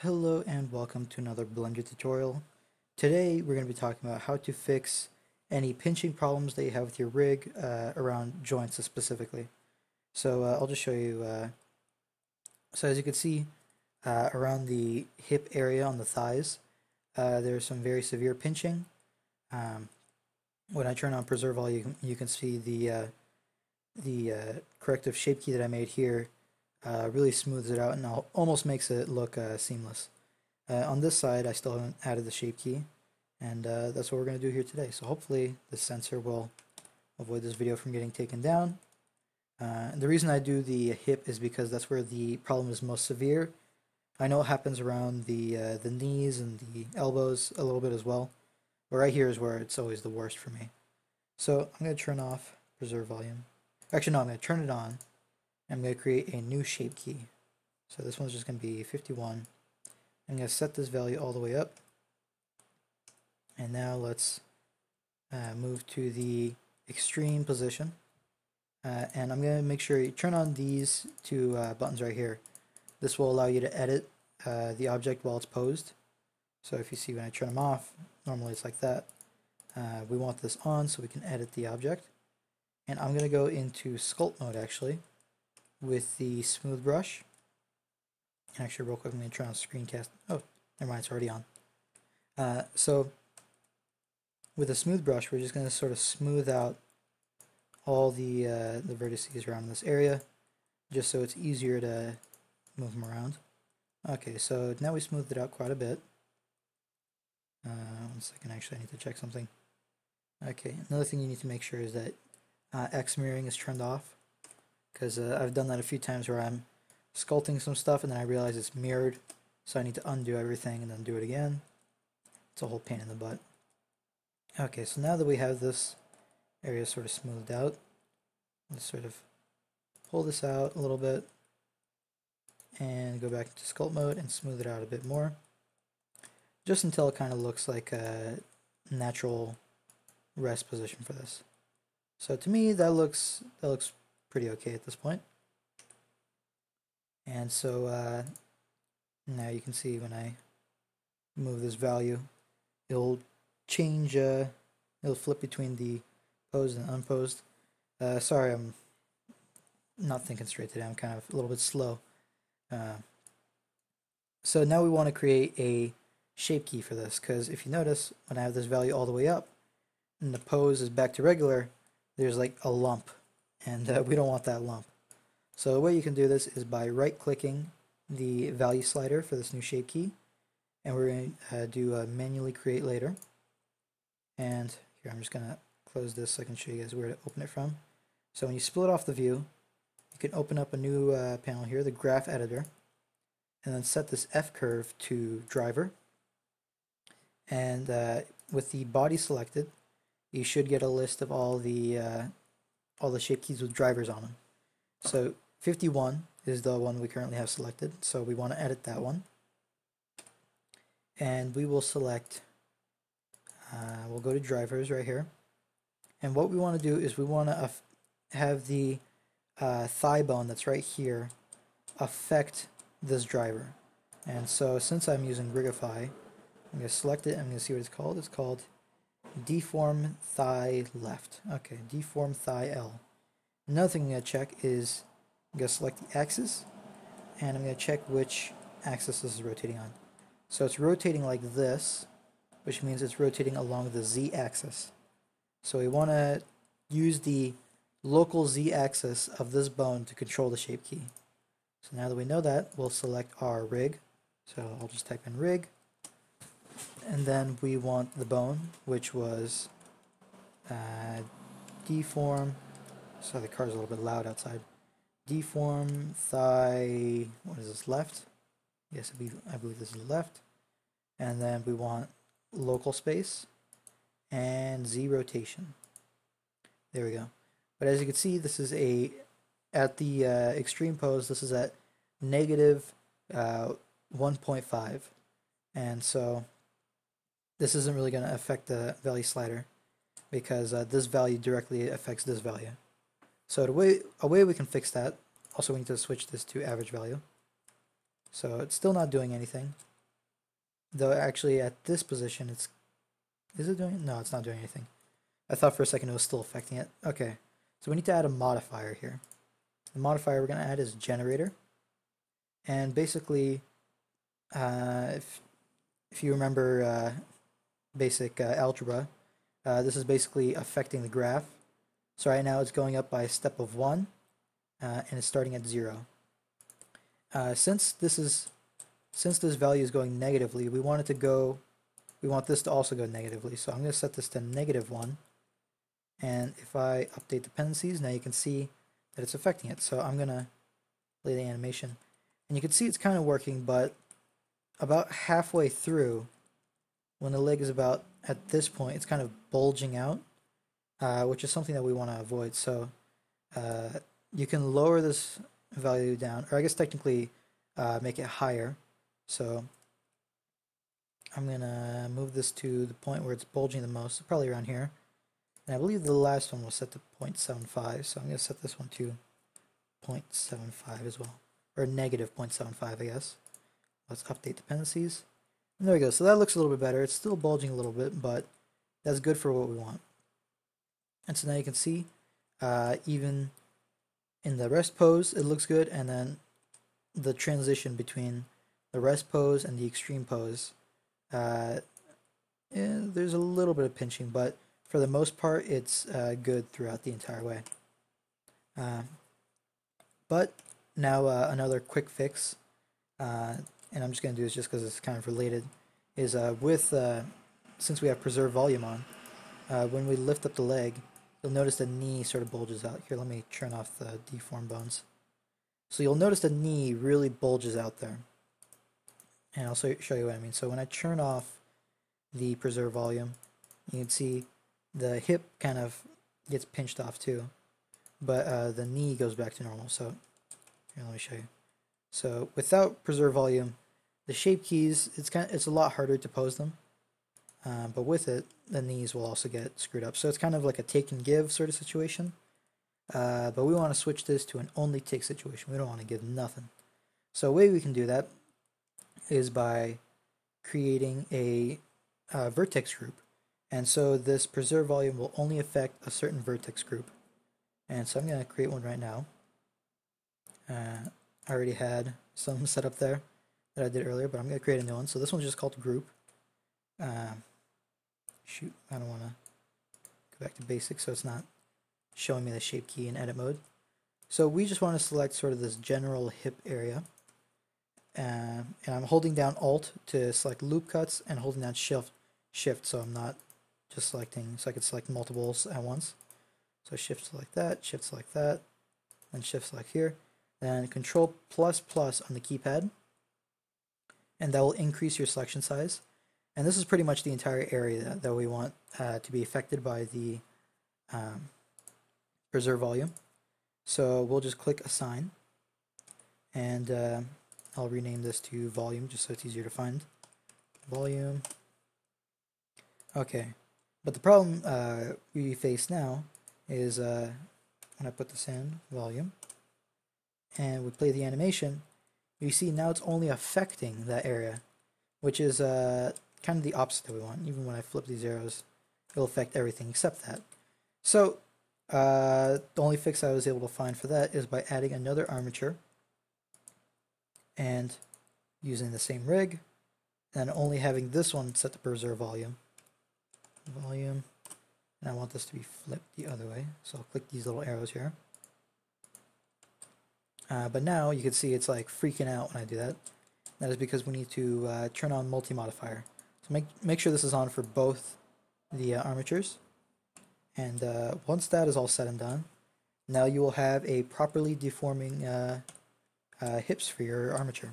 Hello and welcome to another Blender tutorial. Today we're going to be talking about how to fix any pinching problems that you have with your rig uh, around joints specifically. So uh, I'll just show you. Uh, so as you can see uh, around the hip area on the thighs uh, there's some very severe pinching. Um, when I turn on preserve volume can, you can see the uh, the corrective shape key that I made here uh, really smooths it out and almost makes it look uh, seamless. Uh, on this side, I still haven't added the shape key, and uh, that's what we're going to do here today. So hopefully the censor will avoid this video from getting taken down. Uh, the reason I do the hip is because that's where the problem is most severe. I know it happens around the uh, the knees and the elbows a little bit as well, but right here is where it's always the worst for me. So I'm going to turn off preserve volume. Actually, no, I'm going to turn it on I'm going to create a new shape key. So this one's just going to be 51. I'm going to set this value all the way up. And now let's uh, move to the extreme position. Uh, and I'm going to make sure you turn on these two uh, buttons right here. This will allow you to edit uh, the object while it's posed. So if you see when I turn them off, normally it's like that. Uh, we want this on so we can edit the object. And I'm going to go into sculpt mode actually with the smooth brush. Actually, real quick, I'm going to turn on screencast. Oh, never mind, it's already on. Uh, so, with a smooth brush, we're just going to sort of smooth out all the uh, the vertices around this area, just so it's easier to move them around. Okay, so now we smoothed it out quite a bit. Uh, one second, actually, I need to check something. Okay, another thing you need to make sure is that uh, X mirroring is turned off because uh, I've done that a few times where I'm sculpting some stuff and then I realize it's mirrored so I need to undo everything and then do it again. It's a whole pain in the butt. Okay, so now that we have this area sort of smoothed out, let's sort of pull this out a little bit and go back to sculpt mode and smooth it out a bit more just until it kind of looks like a natural rest position for this. So to me that looks that looks pretty okay at this point. And so uh, now you can see when I move this value, it'll change, uh, it'll flip between the posed and unposed. Uh, sorry, I'm not thinking straight today. I'm kind of a little bit slow. Uh, so now we want to create a shape key for this because if you notice, when I have this value all the way up and the pose is back to regular, there's like a lump and uh, we don't want that lump. So the way you can do this is by right clicking the value slider for this new shape key and we're going to uh, do a manually create later and here I'm just going to close this so I can show you guys where to open it from. So when you split off the view you can open up a new uh, panel here, the graph editor and then set this F curve to driver and uh, with the body selected you should get a list of all the uh, all the shape keys with drivers on them. So 51 is the one we currently have selected, so we want to edit that one. And we will select, uh, we'll go to drivers right here. And what we want to do is we want to have the uh, thigh bone that's right here affect this driver. And so since I'm using Rigify, I'm going to select it, I'm going to see what it's called. It's called deform thigh left. Okay, deform thigh L. Another thing I'm going to check is I'm going to select the axis and I'm going to check which axis this is rotating on. So it's rotating like this, which means it's rotating along the z axis. So we want to use the local z axis of this bone to control the shape key. So now that we know that, we'll select our rig. So I'll just type in rig and then we want the bone, which was uh, deform. Sorry, the car's a little bit loud outside. Deform thigh. What is this? Left. Yes, I believe, I believe this is left. And then we want local space and Z rotation. There we go. But as you can see, this is a at the uh, extreme pose. This is at negative uh, 1.5, and so this isn't really going to affect the value slider because uh, this value directly affects this value. So the way, a way we can fix that, also we need to switch this to average value. So it's still not doing anything. Though actually at this position it's is it doing no it's not doing anything. I thought for a second it was still affecting it. Okay. So we need to add a modifier here. The modifier we're gonna add is generator. And basically uh, if if you remember uh, basic uh, algebra, uh, this is basically affecting the graph. So right now it's going up by a step of one, uh, and it's starting at zero. Uh, since this is since this value is going negatively, we want it to go, we want this to also go negatively. So I'm going to set this to negative one. And if I update dependencies, now you can see that it's affecting it. So I'm going to play the animation. And you can see it's kind of working, but about halfway through, when the leg is about at this point, it's kind of bulging out, uh, which is something that we want to avoid. So uh, you can lower this value down, or I guess technically uh, make it higher. So I'm gonna move this to the point where it's bulging the most, probably around here. And I believe the last one was set to 0.75, so I'm gonna set this one to 0.75 as well, or negative 0.75, I guess. Let's update dependencies. And there we go. So that looks a little bit better. It's still bulging a little bit, but that's good for what we want. And so now you can see, uh, even in the rest pose, it looks good, and then the transition between the rest pose and the extreme pose, uh, yeah, there's a little bit of pinching, but for the most part, it's uh, good throughout the entire way. Uh, but now uh, another quick fix, uh, and I'm just going to do this just because it's kind of related, is uh, with, since we have preserve volume on, when we lift up the leg, you'll notice the knee sort of bulges out. Here, let me turn off the deform bones. So you'll notice the knee really bulges out there. And I'll show you what I mean. So when I turn off the preserve volume, you can see the hip kind of gets pinched off too. But uh, the knee goes back to normal. So here, let me show you. So without preserve volume, the shape keys, it's kind of, it's a lot harder to pose them. Uh, but with it, the knees will also get screwed up. So it's kind of like a take and give sort of situation. Uh, but we want to switch this to an only take situation. We don't want to give nothing. So a way we can do that is by creating a uh, vertex group. And so this preserve volume will only affect a certain vertex group. And so I'm going to create one right now. Uh, I already had some set up there that I did earlier, but I'm going to create a new one. So this one's just called group. Uh, shoot, I don't want to go back to Basis so it's not showing me the shape key in edit mode. So we just want to select sort of this general hip area. Uh, and I'm holding down Alt to select loop cuts and holding down Shift, shift so I'm not just selecting, so I can select multiples at once. So Shift select that, Shift select that, and Shift select here. Then Control plus plus on the keypad, and that will increase your selection size. And this is pretty much the entire area that, that we want uh, to be affected by the um, preserve volume. So we'll just click assign and uh, I'll rename this to volume just so it's easier to find. Volume. Okay, but the problem uh, we face now is uh, when I put this in, volume, and we play the animation, you see now it's only affecting that area, which is uh, kind of the opposite that we want. Even when I flip these arrows, it'll affect everything except that. So uh, the only fix I was able to find for that is by adding another armature and using the same rig and only having this one set to preserve volume. Volume. And I want this to be flipped the other way. So I'll click these little arrows here. Uh, but now you can see it's like freaking out when I do that. That is because we need to uh, turn on multi-modifier. So make, make sure this is on for both the uh, armatures. And uh, once that is all said and done, now you will have a properly deforming uh, uh, hips for your armature.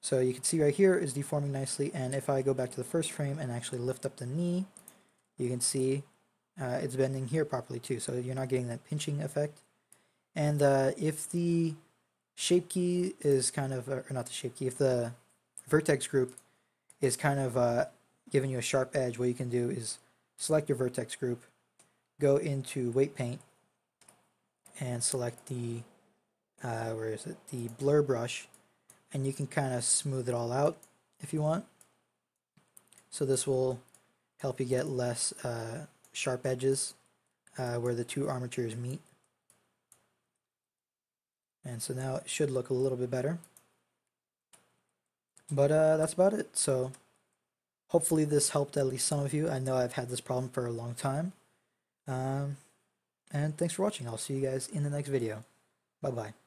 So you can see right here is deforming nicely, and if I go back to the first frame and actually lift up the knee, you can see it's bending here properly too, so you're not getting that pinching effect. And if the shape key is kind of, or not the shape key, if the vertex group is kind of uh, giving you a sharp edge, what you can do is select your vertex group, go into weight paint, and select the, uh, where is it, the blur brush, and you can kind of smooth it all out if you want. So this will help you get less uh, sharp edges uh, where the two armatures meet. And so now it should look a little bit better. But uh, that's about it. So hopefully this helped at least some of you. I know I've had this problem for a long time. Um, and thanks for watching. I'll see you guys in the next video. Bye-bye.